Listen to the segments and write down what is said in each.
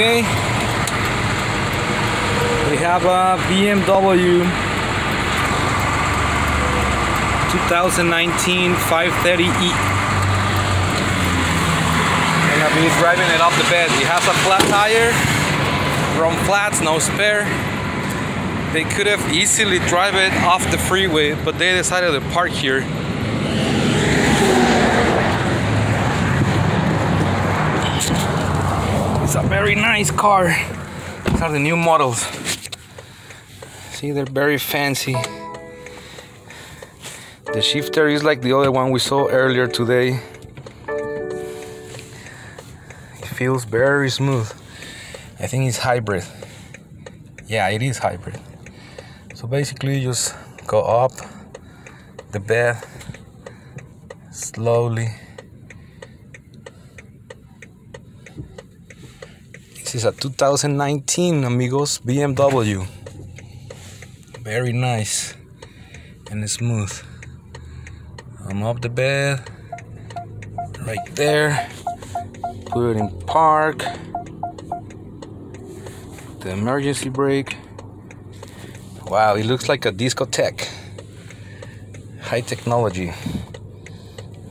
Okay. We have a BMW 2019 530e. And I've been driving it off the bed. It has a flat tire, run flats, no spare. They could have easily drive it off the freeway, but they decided to park here. It's a very nice car. These are the new models. See, they're very fancy. The shifter is like the other one we saw earlier today. It feels very smooth. I think it's hybrid. Yeah, it is hybrid. So basically, you just go up the bed slowly. This is a 2019 amigos BMW. Very nice and smooth. I'm up the bed right there. Put it in park. The emergency brake. Wow, it looks like a discotheque. High technology.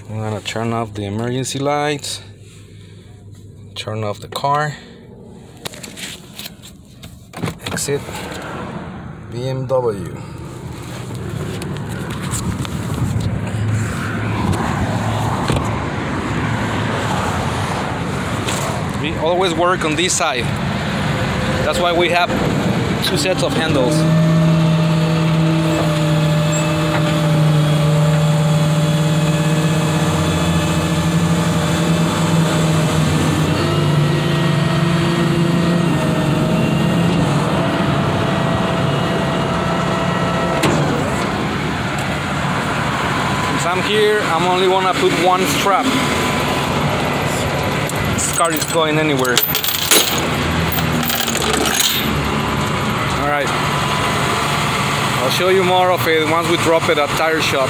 I'm gonna turn off the emergency lights. Turn off the car. Exit BMW. We always work on this side. That's why we have two sets of handles. I'm here, I'm only wanna put one strap. This car is going anywhere. Alright. I'll show you more of it once we drop it at tire shop.